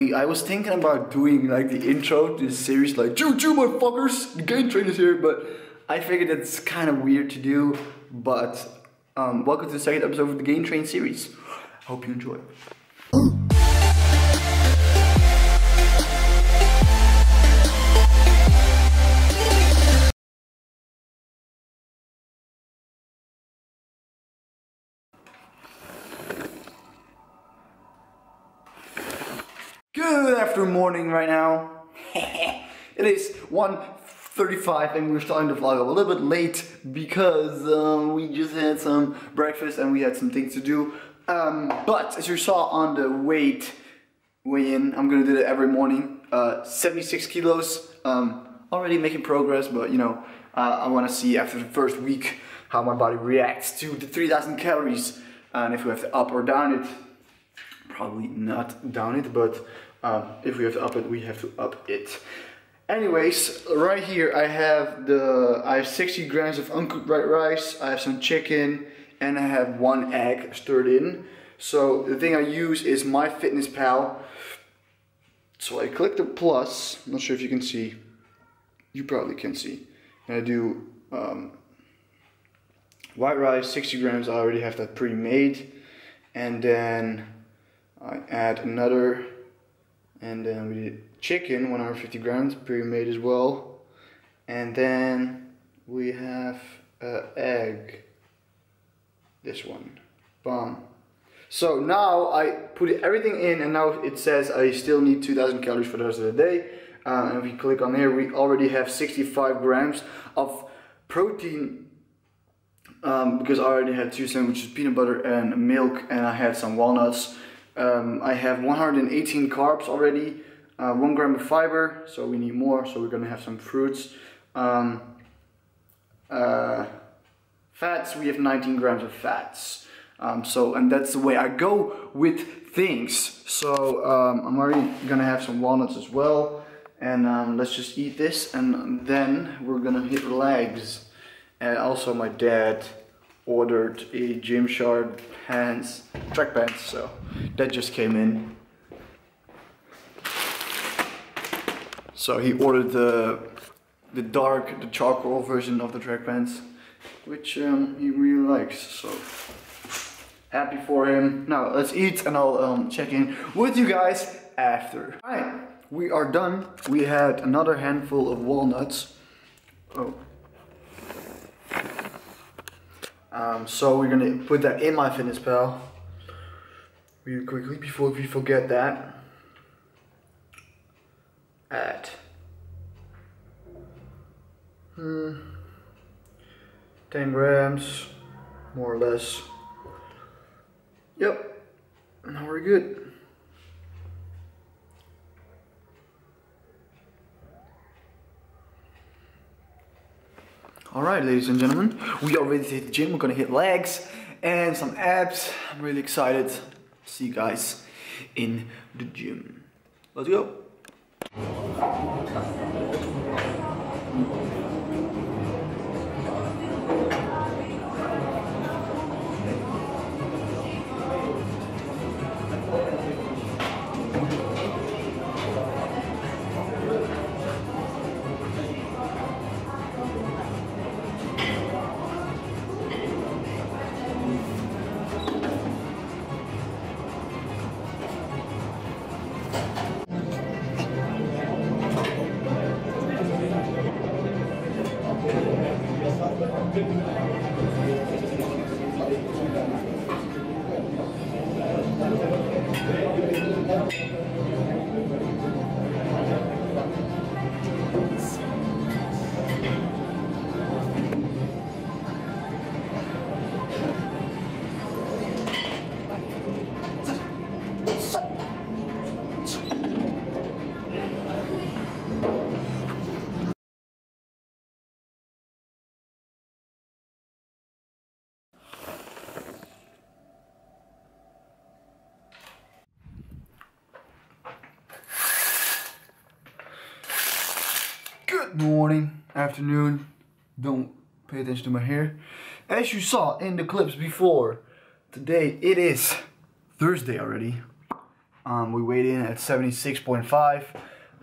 I was thinking about doing like the intro to this series, like "Choo choo, motherfuckers, the Gain Train is here," but I figured it's kind of weird to do. But um, welcome to the second episode of the Gain Train series. Hope you enjoy. Good afternoon morning right now. it is 1.35 and we're starting the vlog a little bit late because um, we just had some breakfast and we had some things to do. Um, but as you saw on the weight weigh-in, I'm gonna do that every morning. Uh, 76 kilos, um, already making progress, but you know, uh, I wanna see after the first week how my body reacts to the 3000 calories and if we have to up or down it probably not down it, but um, if we have to up it, we have to up it. Anyways, right here I have the I have 60 grams of uncooked white rice, I have some chicken, and I have one egg stirred in. So the thing I use is MyFitnessPal. So I click the plus, I'm not sure if you can see, you probably can see. And I do um, white rice, 60 grams, I already have that pre-made. And then I add another and then we did chicken 150 grams pre-made as well. And then we have uh, egg. This one. Bomb. So now I put everything in and now it says I still need 2000 calories for the rest of the day. Uh, and if we click on here we already have 65 grams of protein. Um, because I already had two sandwiches peanut butter and milk and I had some walnuts um, I have 118 carbs already, uh, 1 gram of fiber, so we need more, so we're gonna have some fruits. Um, uh, fats, we have 19 grams of fats. Um, so, and that's the way I go with things. So, um, I'm already gonna have some walnuts as well. And um, let's just eat this, and then we're gonna hit legs. And also my dad ordered a Gymshark pants, track pants, so that just came in. So he ordered the the dark, the charcoal version of the track pants, which um, he really likes. So happy for him. Now let's eat, and I'll um, check in with you guys after. All right, we are done. We had another handful of walnuts. Oh. Um, so we're gonna put that in MyFitnessPal really quickly before we forget that. At hmm, 10 grams, more or less. Yep, now we're good. Alright ladies and gentlemen, we are ready to hit the gym. We're gonna hit legs and some abs. I'm really excited. See you guys in the gym. Let's go. Good morning, afternoon. Don't pay attention to my hair. As you saw in the clips before, today it is Thursday already. Um, we weighed in at 76.5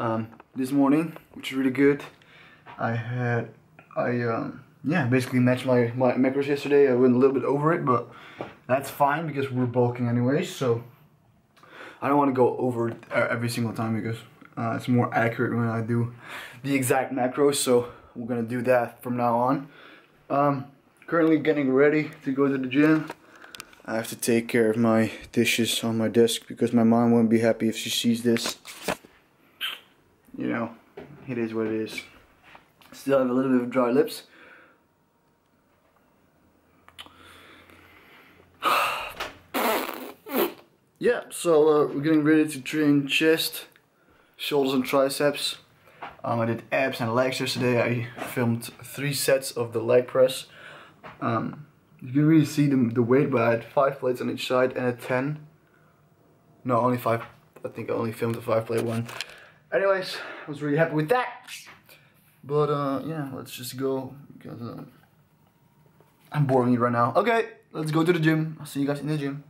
um, this morning, which is really good. I had, I um, yeah, basically matched my, my macros yesterday. I went a little bit over it, but that's fine because we're bulking anyway. So I don't want to go over uh, every single time because uh, it's more accurate when I do the exact macros. So we're gonna do that from now on. Um, currently getting ready to go to the gym. I have to take care of my dishes on my desk because my mom won't be happy if she sees this. You know, it is what it is. Still have a little bit of dry lips. yeah, so uh, we're getting ready to train chest, shoulders and triceps. Um, I did abs and legs yesterday. I filmed three sets of the leg press. Um, you can really see the, the weight, but I had five plates on each side and a 10. No, only five. I think I only filmed the five plate one. Anyways, I was really happy with that. But uh, yeah, let's just go because uh, I'm boring you right now. Okay, let's go to the gym. I'll see you guys in the gym.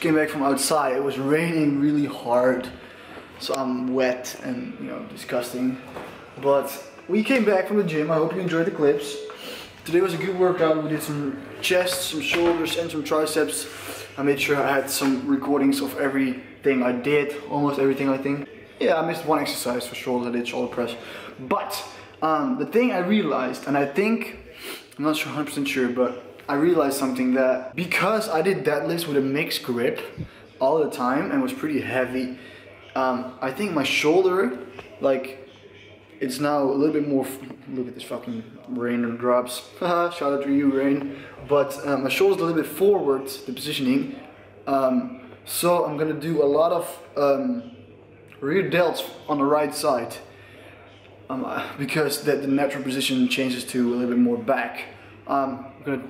Came back from outside. It was raining really hard, so I'm wet and you know disgusting. But we came back from the gym. I hope you enjoyed the clips. Today was a good workout. We did some chest, some shoulders, and some triceps. I made sure I had some recordings of everything I did, almost everything I think. Yeah, I missed one exercise for shoulders. I did shoulder press, but um, the thing I realized, and I think I'm not sure 100% sure, but I realized something that because I did deadlifts with a mixed grip all the time and was pretty heavy, um, I think my shoulder, like, it's now a little bit more. Look at this fucking rain and drops. Shout out to you, rain. But um, my shoulder's a little bit forward, the positioning. Um, so I'm gonna do a lot of um, rear delts on the right side um, because that the natural position changes to a little bit more back. Um, I'm gonna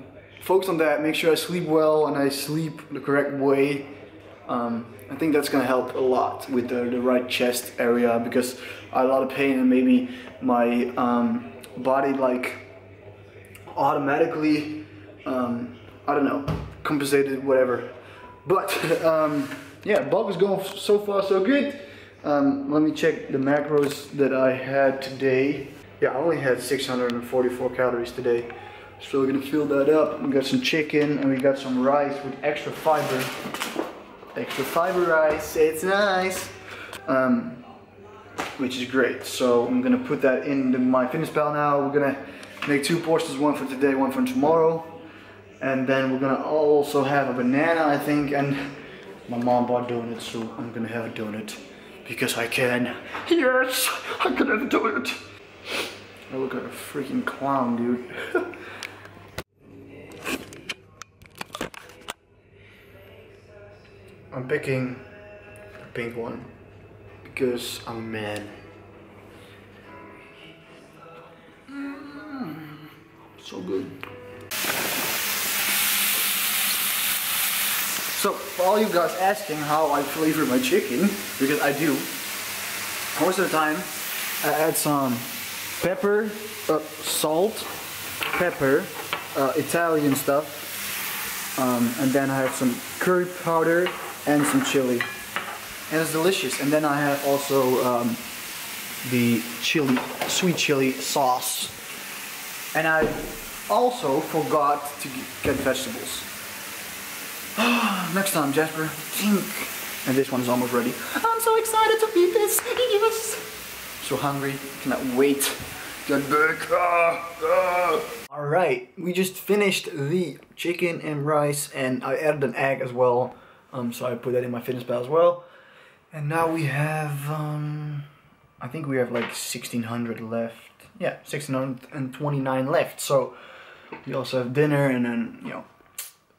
focus on that, make sure I sleep well and I sleep the correct way. Um, I think that's gonna help a lot with the, the right chest area because I had a lot of pain and maybe my um, body like automatically, um, I don't know, compensated, whatever. But um, yeah, bulk is going so far so good. Um, let me check the macros that I had today. Yeah, I only had 644 calories today. So we're gonna fill that up. We got some chicken and we got some rice with extra fiber. Extra fiber rice, it's nice. Um, which is great. So I'm gonna put that in MyFitnessPal now. We're gonna make two portions, one for today, one for tomorrow. And then we're gonna also have a banana, I think, and my mom bought donuts, so I'm gonna have a donut because I can. Yes, I can have a donut. I look like a freaking clown, dude. I'm picking a pink one because I'm a man. Mm, so good. So, for all you guys asking how I flavor my chicken, because I do, most of the time I add some pepper, uh, salt, pepper, uh, Italian stuff, um, and then I have some curry powder and some chili. And it's delicious. And then I have also um, the chili, sweet chili sauce. And I also forgot to get vegetables. Next time, Jasper. And this one's almost ready. I'm so excited to eat this. Yes. So hungry. Cannot wait. Get back. Ah, ah. All right, we just finished the chicken and rice, and I added an egg as well. Um, so I put that in MyFitnessPal as well. And now we have, um, I think we have like 1600 left. Yeah, 1629 left. So we also have dinner, and then you know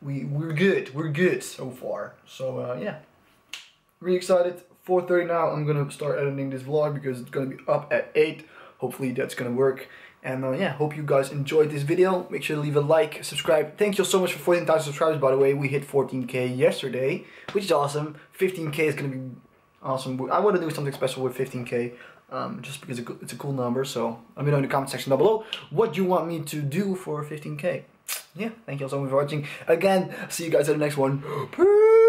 we we're good. We're good so far. So uh, yeah, really excited. 4:30 now. I'm gonna start editing this vlog because it's gonna be up at 8. Hopefully that's gonna work. And uh, yeah, hope you guys enjoyed this video. Make sure to leave a like, subscribe. Thank you so much for 14,000 subscribers, by the way. We hit 14k yesterday, which is awesome. 15k is gonna be awesome. I want to do something special with 15k. Um, just because it's a cool number, so let me know in the comment section down below what you want me to do for 15k yeah, thank you all so much for watching. Again, see you guys in the next one. Peace!